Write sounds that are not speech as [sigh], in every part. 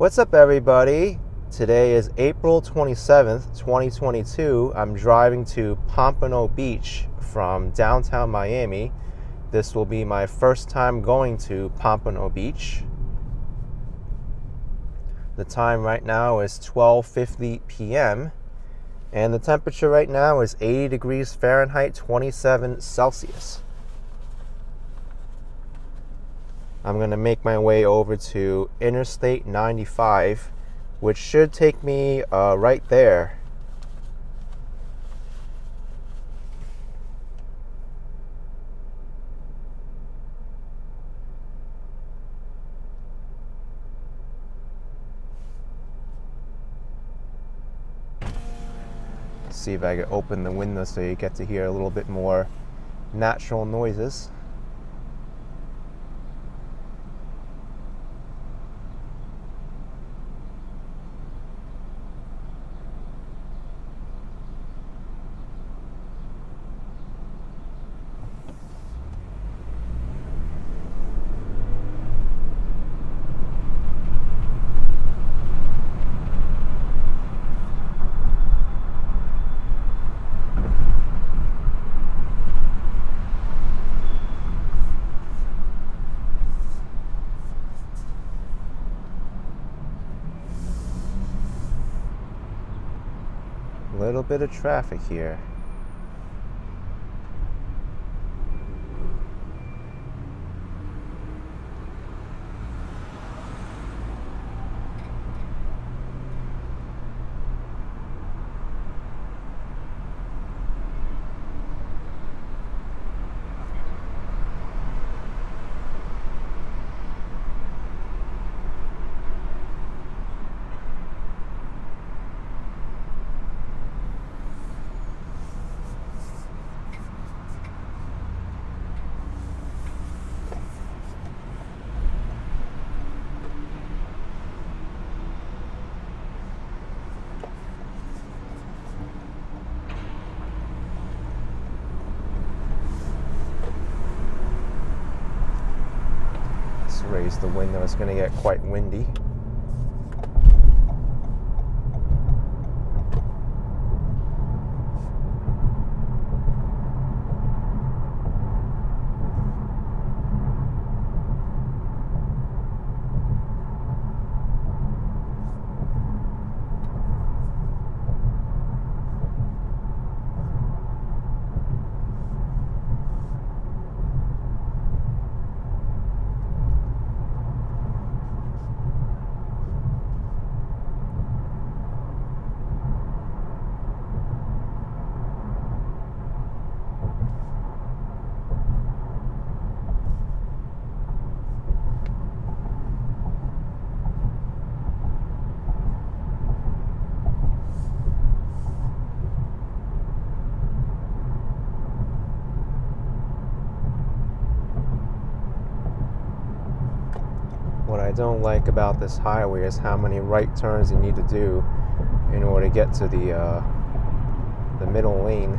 What's up, everybody? Today is April 27th, 2022. I'm driving to Pompano Beach from downtown Miami. This will be my first time going to Pompano Beach. The time right now is 12:50 p.m. and the temperature right now is 80 degrees Fahrenheit, 27 Celsius. I'm going to make my way over to Interstate 95, which should take me uh, right there. See if I can open the window so you get to hear a little bit more natural noises. Little bit of traffic here. Let's raise the window. It's going to get quite windy. What I don't like about this highway is how many right turns you need to do in order to get to the uh, the middle lane.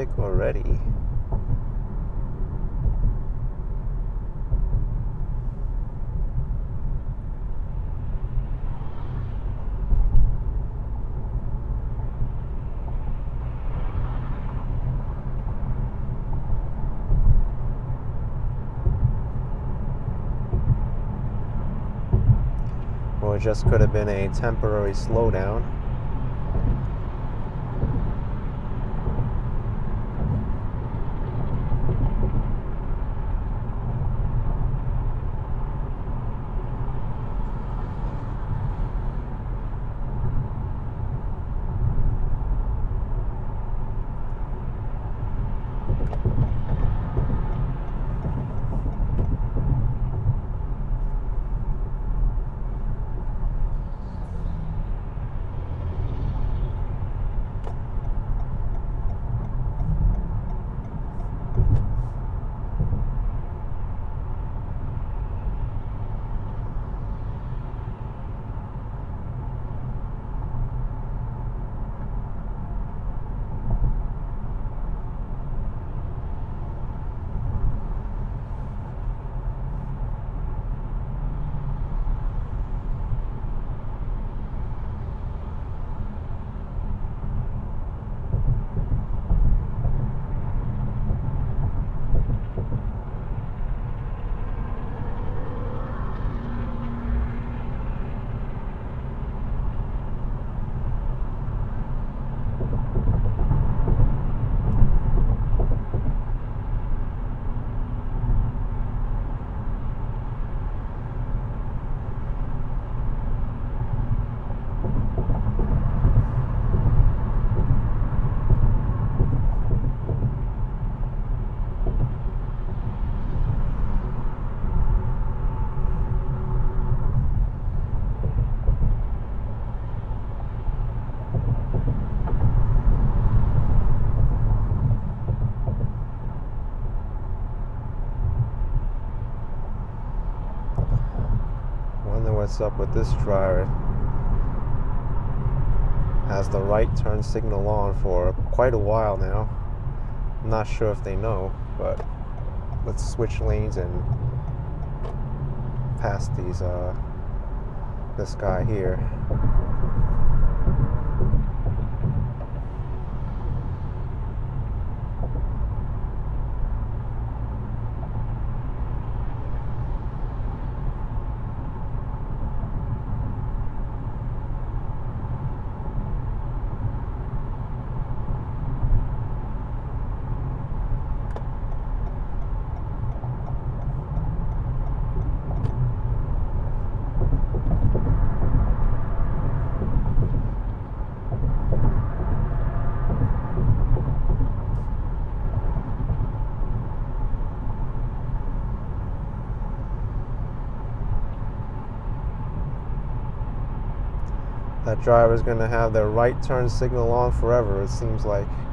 Traffic already. Or it just could have been a temporary slowdown. Up with this driver. Has the right turn signal on for quite a while now. I'm not sure if they know, but let's switch lanes and pass these uh this guy here. That is going to have their right turn signal on forever, it seems like.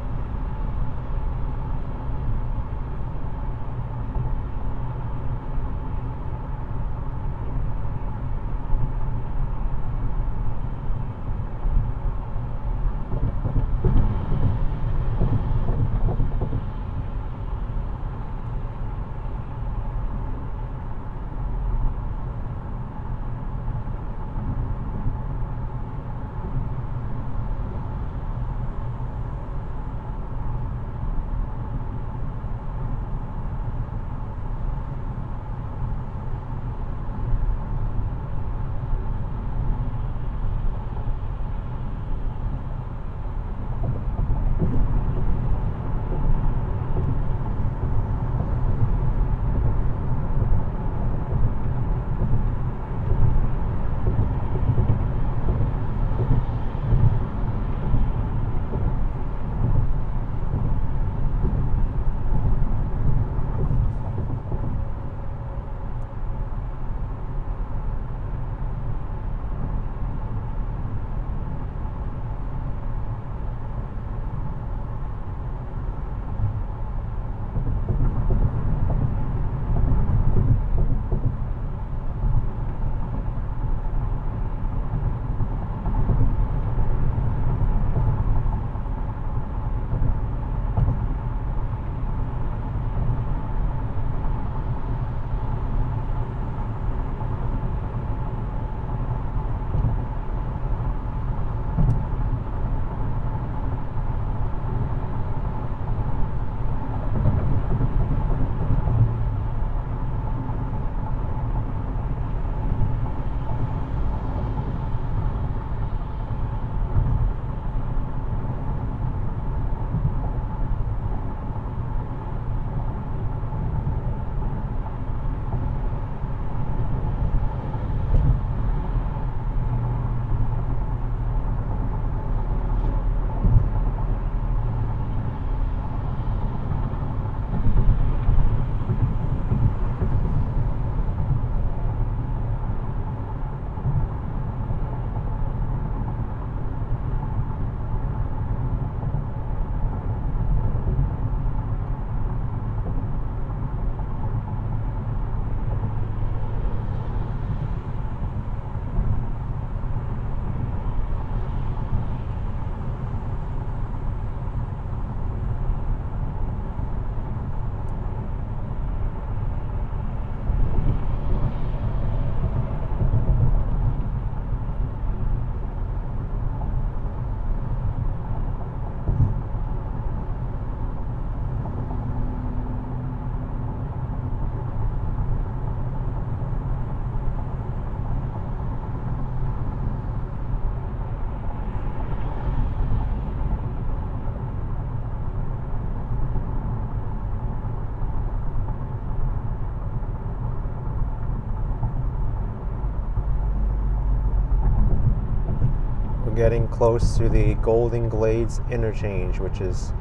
Getting close to the Golden Glades interchange, which is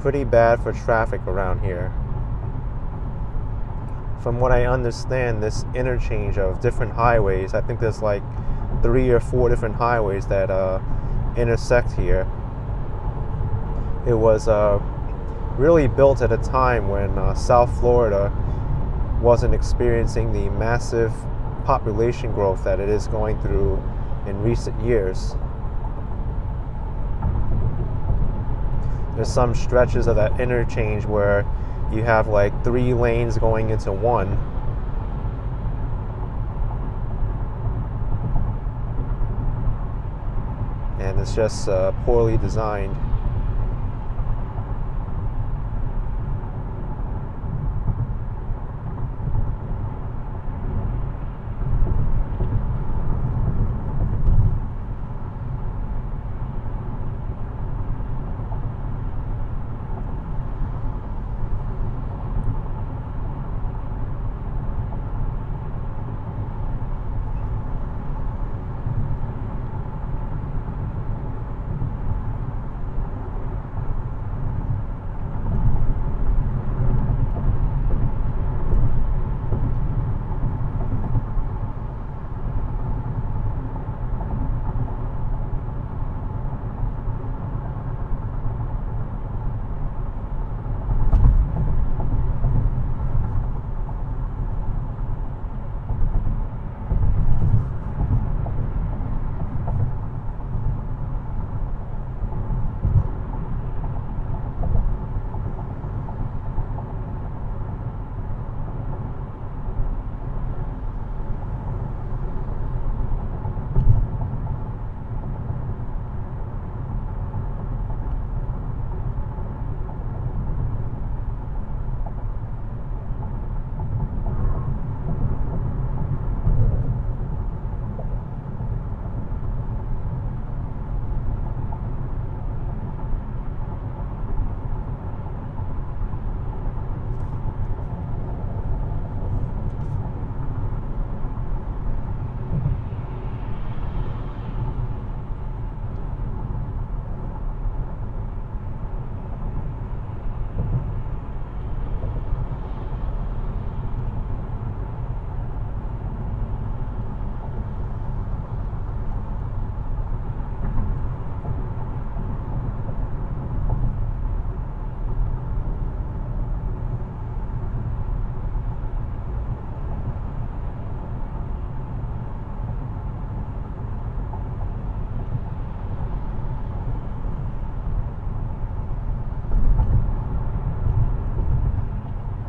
pretty bad for traffic around here. From what I understand, this interchange of different highways, I think there's like three or four different highways that uh, intersect here. It was uh, really built at a time when uh, South Florida wasn't experiencing the massive population growth that it is going through in recent years. There's some stretches of that interchange where you have like three lanes going into one. And it's just uh, poorly designed.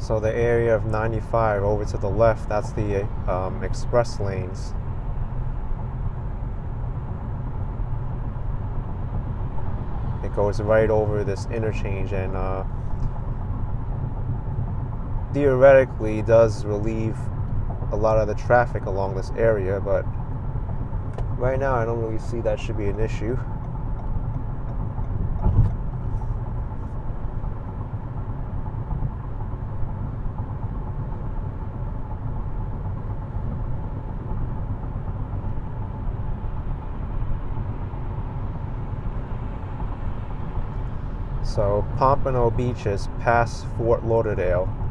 So the area of 95 over to the left, that's the um, express lanes. It goes right over this interchange and uh, theoretically does relieve a lot of the traffic along this area, but right now I don't really see that should be an issue. So Pompano Beach is past Fort Lauderdale.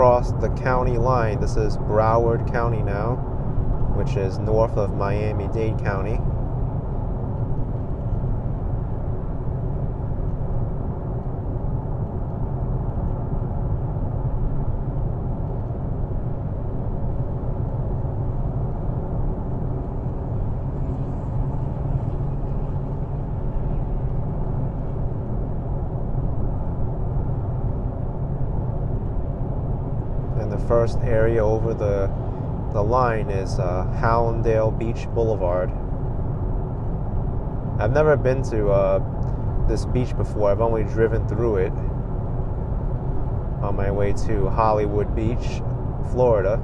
Across the county line. This is Broward County now, which is north of Miami Dade County. And the first area over the the line is uh, Hallandale Beach Boulevard. I've never been to uh, this beach before. I've only driven through it on my way to Hollywood Beach, Florida.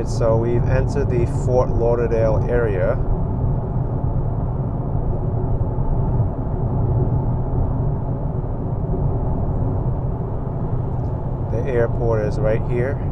Right, so we've entered the Fort Lauderdale area. The airport is right here.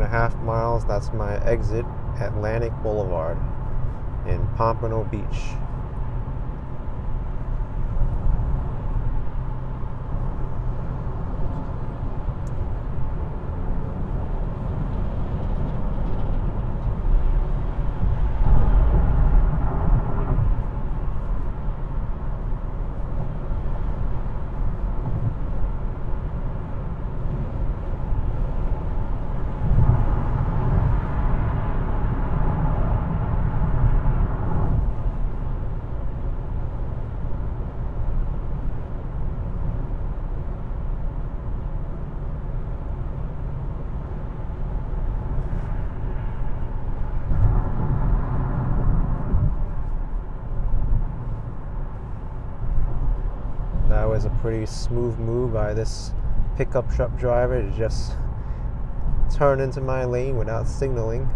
And a half miles. That's my exit, Atlantic Boulevard in Pompano Beach. That was a pretty smooth move by this pickup truck driver to just turn into my lane without signaling.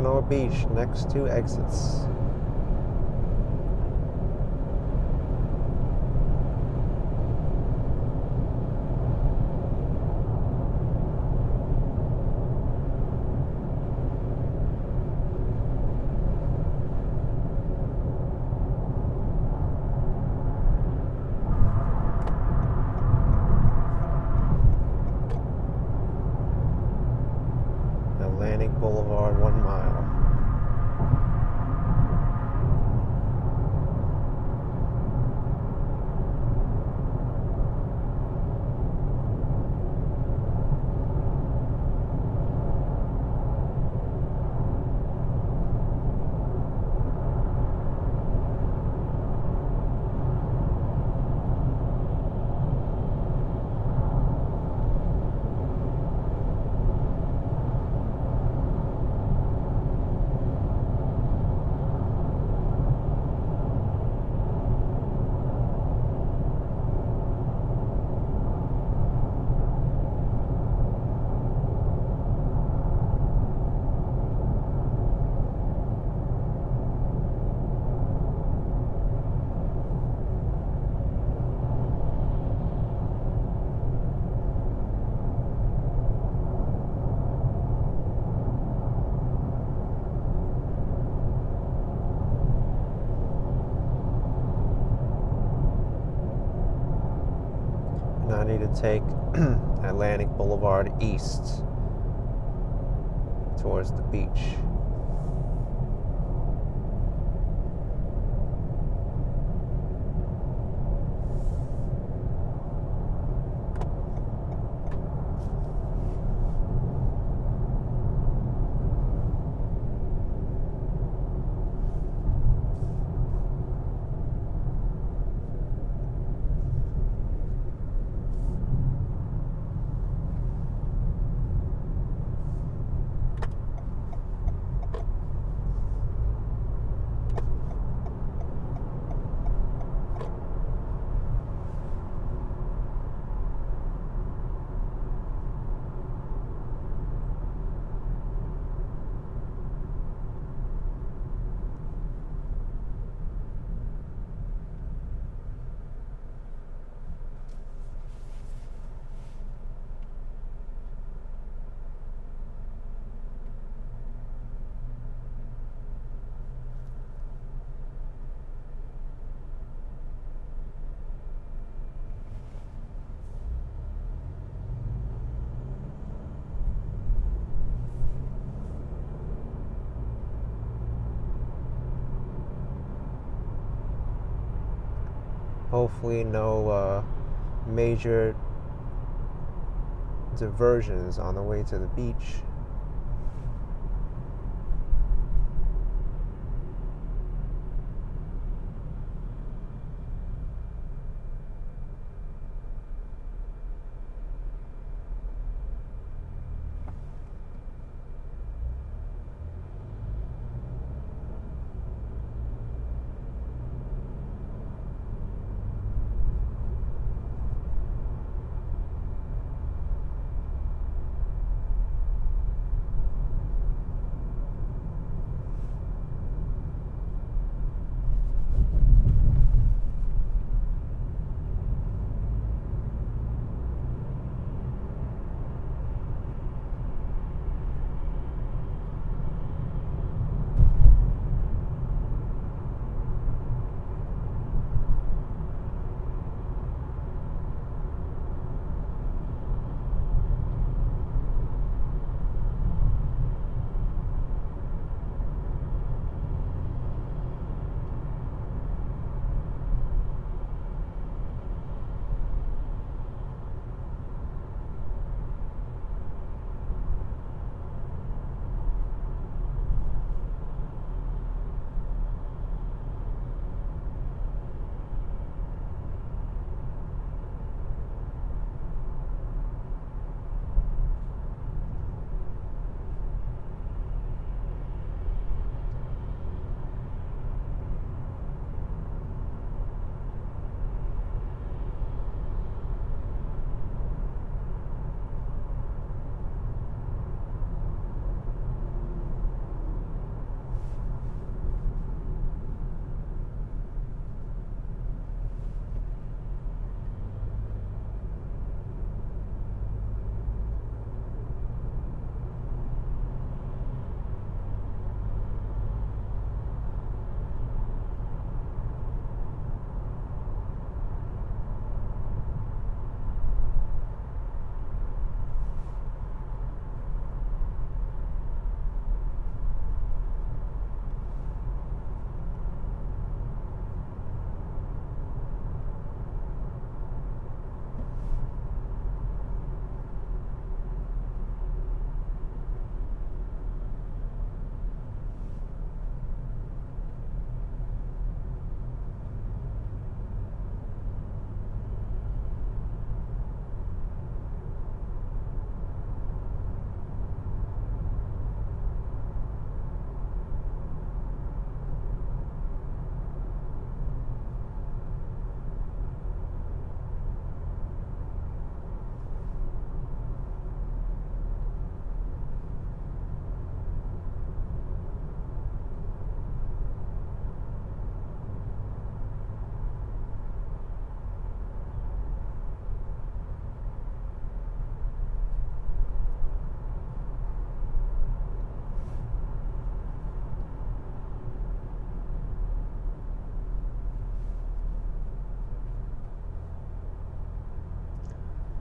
Pompano Beach, next two exits. Atlantic Boulevard, one mile. Now I need take [clears throat] Atlantic Boulevard east towards the beach. Hopefully, no uh, major diversions on the way to the beach.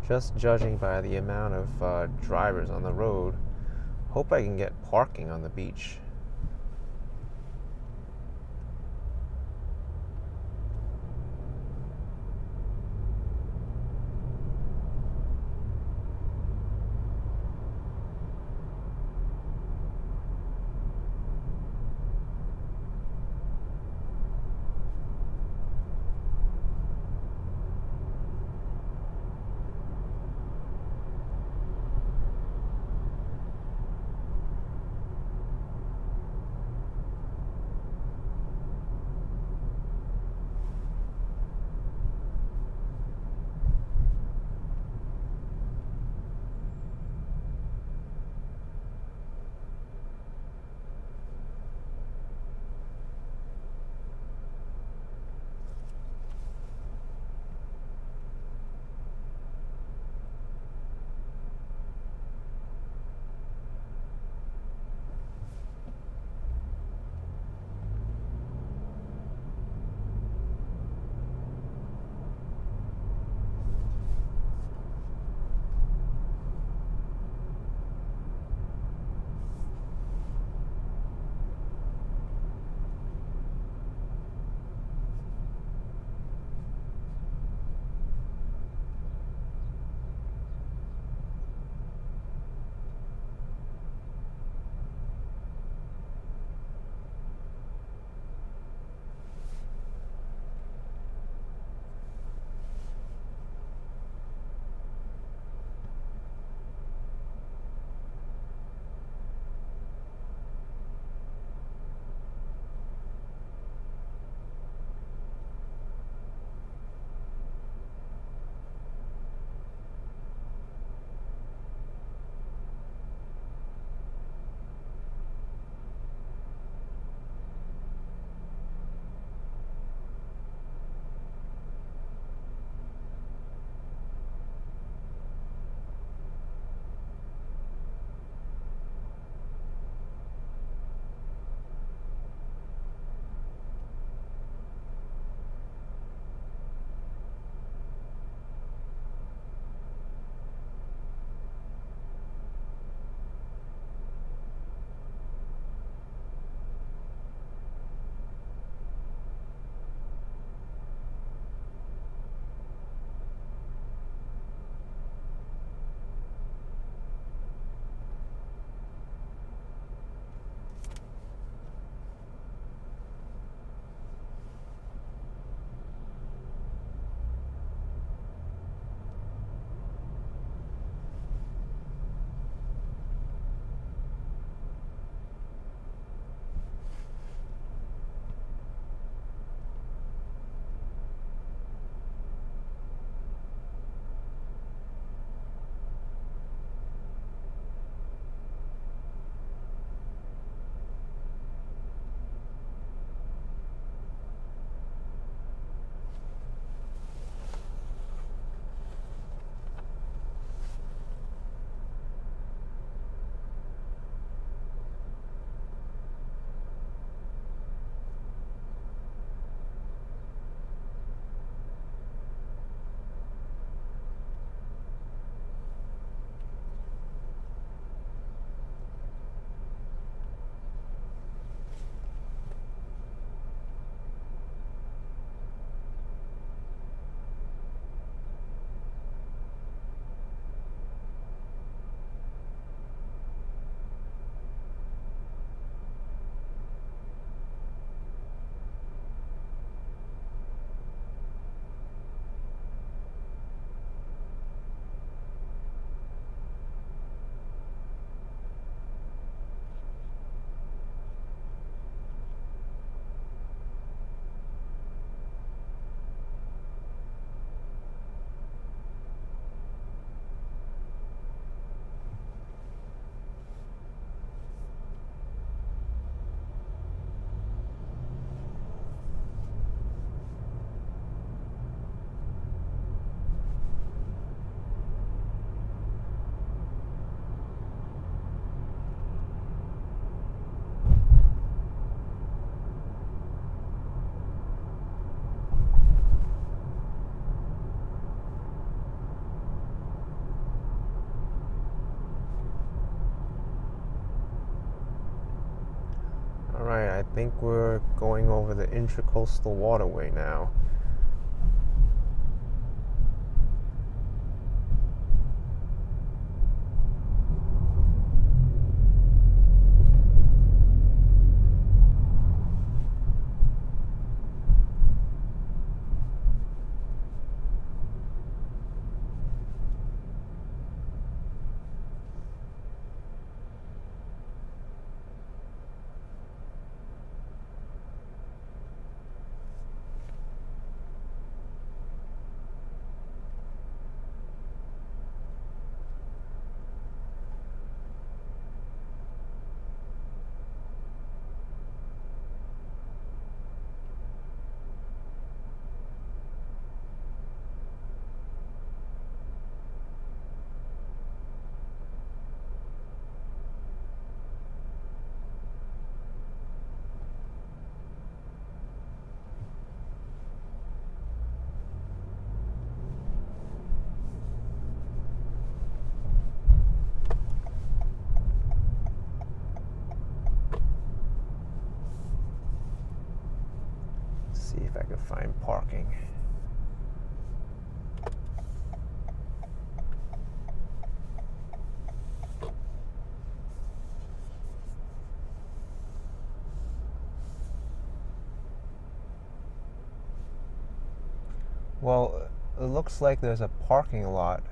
Just judging by the amount of uh, drivers on the road, hope I can get parking on the beach. Think we're going over the Intracoastal Waterway now. see if I can find parking. Well, it looks like there's a parking lot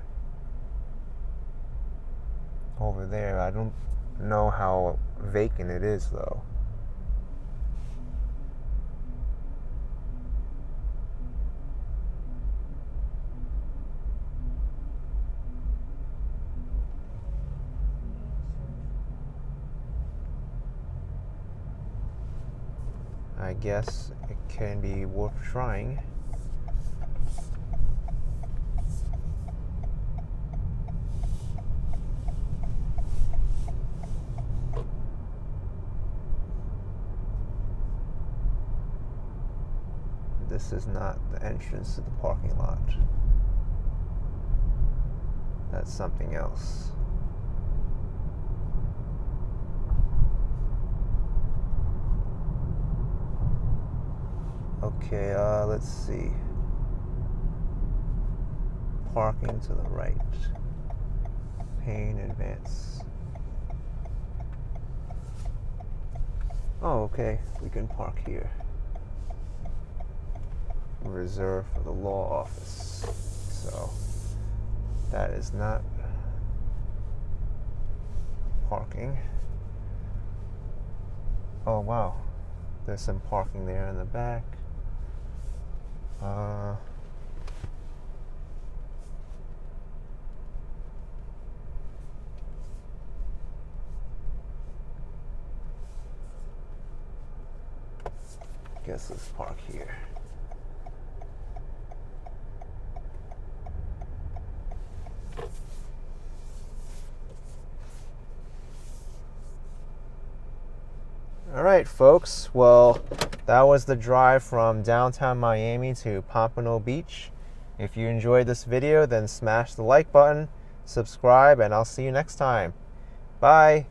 over there. I don't know how vacant it is though. Guess it can be worth trying. This is not the entrance to the parking lot. That's something else. Okay, uh, let's see. Parking to the right. Pay in advance. Oh, okay. We can park here. Reserved for the law office. So, that is not parking. Oh, wow. There's some parking there in the back. Uh, guess let's park here. All right, folks. Well, that was the drive from downtown Miami to Pompano Beach. If you enjoyed this video, then smash the like button, subscribe, and I'll see you next time. Bye.